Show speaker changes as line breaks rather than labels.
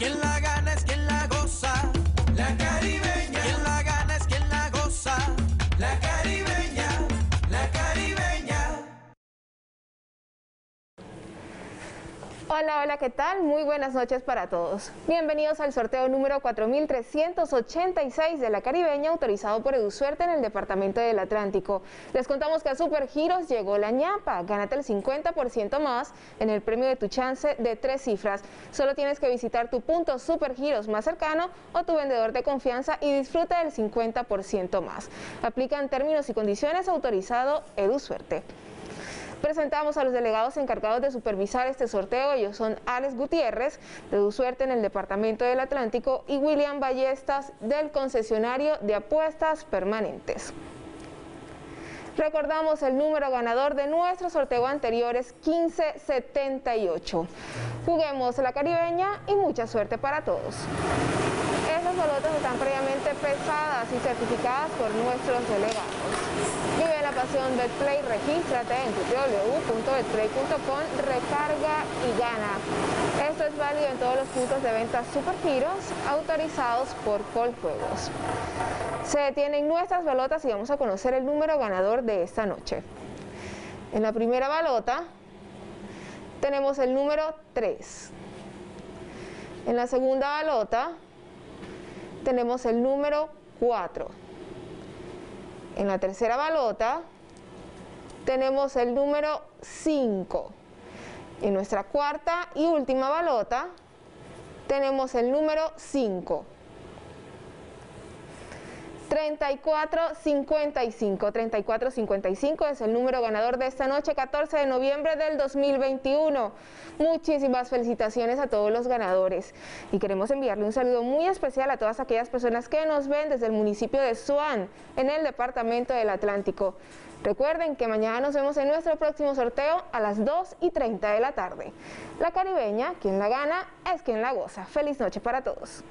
la
Hola, hola, ¿qué tal? Muy buenas noches para todos. Bienvenidos al sorteo número 4386 de la Caribeña, autorizado por EduSuerte en el Departamento del Atlántico. Les contamos que a Supergiros llegó la ñapa. Gánate el 50% más en el premio de tu chance de tres cifras. Solo tienes que visitar tu punto Supergiros más cercano o tu vendedor de confianza y disfruta del 50% más. Aplican términos y condiciones autorizado EduSuerte. Presentamos a los delegados encargados de supervisar este sorteo. Ellos son Alex Gutiérrez, de Suerte en el Departamento del Atlántico, y William Ballestas, del concesionario de apuestas permanentes. Recordamos el número ganador de nuestro sorteo anterior es 1578. Juguemos la caribeña y mucha suerte para todos. Estas balotas están previamente pesadas y certificadas por nuestros delegados. Vive la pasión del Play, regístrate en www.betplay.com, recarga y gana. Es válido en todos los puntos de venta Supergiros autorizados por Coljuegos. Se detienen nuestras balotas y vamos a conocer el número ganador de esta noche. En la primera balota tenemos el número 3. En la segunda balota tenemos el número 4. En la tercera balota tenemos el número 5. En nuestra cuarta y última balota tenemos el número 5. 3455. 3455 es el número ganador de esta noche, 14 de noviembre del 2021. Muchísimas felicitaciones a todos los ganadores y queremos enviarle un saludo muy especial a todas aquellas personas que nos ven desde el municipio de Suán, en el departamento del Atlántico. Recuerden que mañana nos vemos en nuestro próximo sorteo a las 2 y 30 de la tarde. La caribeña, quien la gana, es quien la goza. Feliz noche para todos.